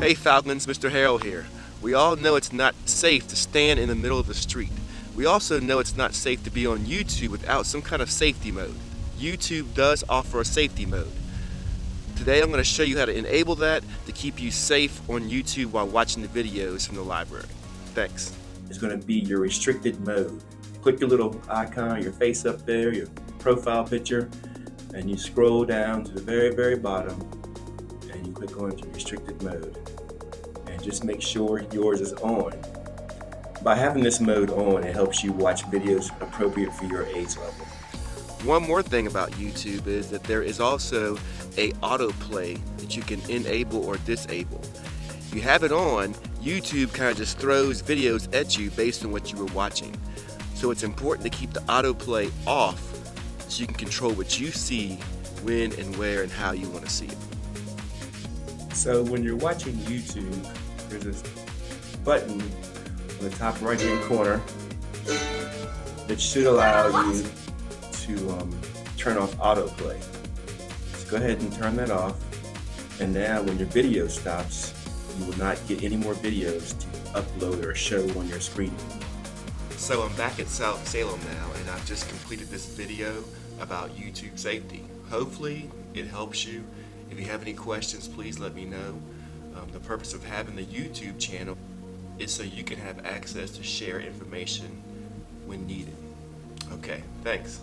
Hey Falcons, Mr. Harold here. We all know it's not safe to stand in the middle of the street. We also know it's not safe to be on YouTube without some kind of safety mode. YouTube does offer a safety mode. Today I'm going to show you how to enable that to keep you safe on YouTube while watching the videos from the library. Thanks. It's going to be your restricted mode. Click your little icon, your face up there, your profile picture, and you scroll down to the very, very bottom you click on to restricted mode. And just make sure yours is on. By having this mode on, it helps you watch videos appropriate for your age level. One more thing about YouTube is that there is also a autoplay that you can enable or disable. If you have it on, YouTube kind of just throws videos at you based on what you were watching. So it's important to keep the autoplay off so you can control what you see, when and where and how you want to see it. So when you're watching YouTube, there's this button on the top right hand corner that should allow you to um, turn off autoplay. So go ahead and turn that off. And now when your video stops, you will not get any more videos to upload or show on your screen. So I'm back at South Salem now and I've just completed this video about YouTube safety. Hopefully it helps you. If you have any questions, please let me know. Um, the purpose of having the YouTube channel is so you can have access to share information when needed. Okay, thanks.